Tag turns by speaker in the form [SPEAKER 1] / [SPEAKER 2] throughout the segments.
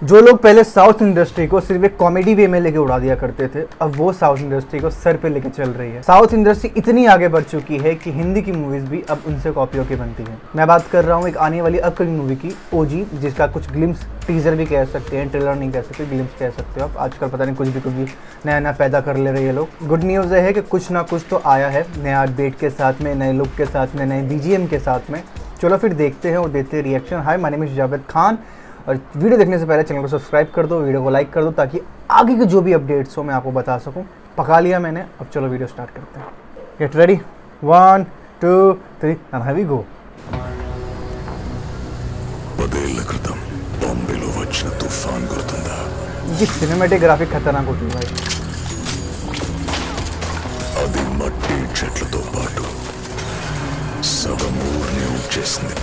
[SPEAKER 1] जो लोग पहले साउथ इंडस्ट्री को सिर्फ़ एक कॉमेडी वे में लेके उड़ा दिया करते थे, अब वो साउथ इंडस्ट्री को सर पे लेके चल रही है। साउथ इंडस्ट्री इतनी आगे बढ़ चुकी है कि हिंदी की मूवीज़ भी अब उनसे कॉपी होकर बनती है। मैं बात कर रहा हूँ एक आने वाली अपकमिंग मूवी की ओजी जिसका कुछ ग्लिम्स टीजर भी कह सकते हैं ट्रेलर नहीं कह सकते ग्लिम्स कह सकते हो आप। आजकल पता नहीं कुछ भी कुछ भी नया नया पैदा कर ले रहे हैं लोग। गुड न्यूज़ है कि कुछ ना कुछ तो आया है, नया बेट के साथ में, नए लुक के साथ में, नए बीजीएम के साथ में। चलो फिर देखते हैं और देते reaction hi my name is Javed Khan और वीडियो देखने से पहले चैनल को सब्सक्राइब कर दो वीडियो को लाइक कर दो ताकि आगे के जो भी अपडेट्स हो मैं आपको बता सकूँ। पका लिया मैंने अब चलो वीडियो स्टार्ट करते हैं। Get ready one two
[SPEAKER 2] three and heavy go cinematic
[SPEAKER 1] graphic खतरनाक होती है भाई।
[SPEAKER 2] అది మట్టి చెట్లతో పాటు సగం ఊరిని వచ్చేసింది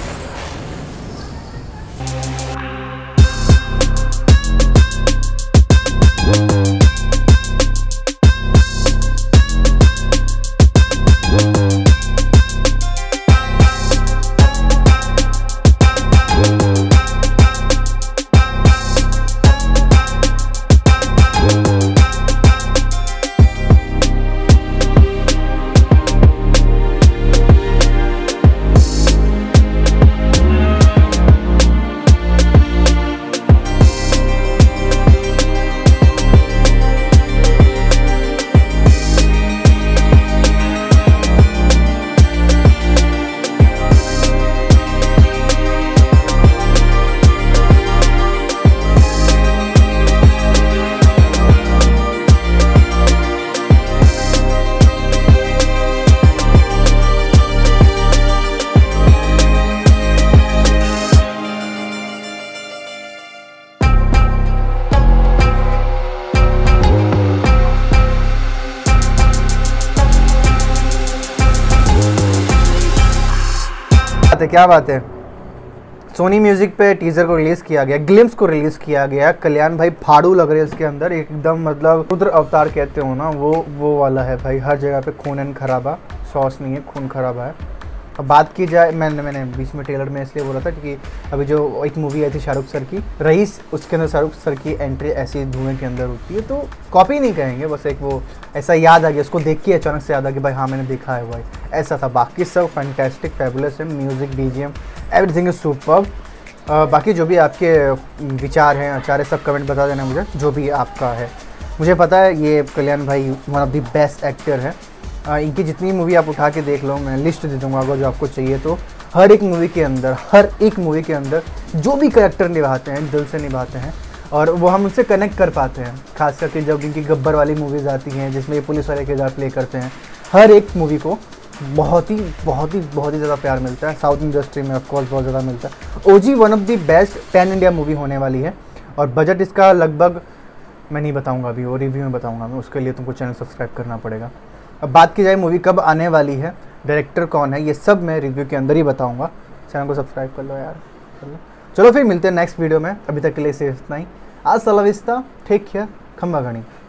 [SPEAKER 1] है, क्या बात है? सोनी म्यूज़िक पे टीजर को रिलीज़ किया गया ग्लिम्स को रिलीज़ किया गया। कल्याण भाई फाड़ू लग रहे हैं इसके अंदर, एकदम मतलब रुद्र अवतार कहते हो ना, वो वो वाला है भाई, हर जगह पे खून एंड खराबा, सॉस नहीं है, खून खराबा है। अब बात की जाए, मैंने मैंने बीच में ट्रेलर में इसलिए बोला था क्योंकि अभी जो एक मूवी आई थी शाहरुख सर की, रईस, उसके अंदर शाहरुख सर की एंट्री ऐसी धुएँ के अंदर होती है तो कॉपी नहीं कहेंगे बस एक वो ऐसा याद आ गया, उसको देख के अचानक से याद आ गया, भाई हाँ मैंने देखा है भाई। ऐसा था। बाकी सब फैंटेस्टिक फेबुलस है music D G M everything is super बाकी जो भी आपके विचार हैं आचार्य सब कमेंट बता देना मुझे, जो भी आपका है। मुझे पता है ये कल्याण भाई one of the best actor है। इनकी जितनी मूवी आप उठा के देख लो, मैं लिस्ट दे दूँगा अगर जो आपको चाहिए तो। हर एक मूवी के अंदर, हर एक मूवी के अंदर जो भी करेक्टर निभाते हैं, दिल से निभाते हैं, और वो हम उनसे कनेक्ट कर पाते हैं। खास करके जब इनकी गब्बर वाली मूवीज़ आती हैं, जिसमें ये पुलिस वाले किरदार प्ले करते हैं, हर एक मूवी को बहुत ही बहुत ही बहुत ही ज़्यादा प्यार मिलता है। साउथ इंडस्ट्री में ऑफकोर्स बहुत ज़्यादा मिलता है। O G one of the best pan India movie होने वाली है, और बजट इसका लगभग, मैं नहीं बताऊँगा अभी, वो रिव्यू में बताऊँगा मैं उसके लिए तुमको चैनल सब्सक्राइब करना पड़ेगा। अब बात की जाए मूवी कब आने वाली है डायरेक्टर कौन है, ये सब मैं रिव्यू के अंदर ही बताऊँगा। चैनल को सब्सक्राइब कर लो यार। कर लो चलो फिर मिलते हैं नेक्स्ट वीडियो में, अभी तक के लिए सिर्फ़ इतना ही। आज सलाविस्ता ठीक है खम्बा गणी।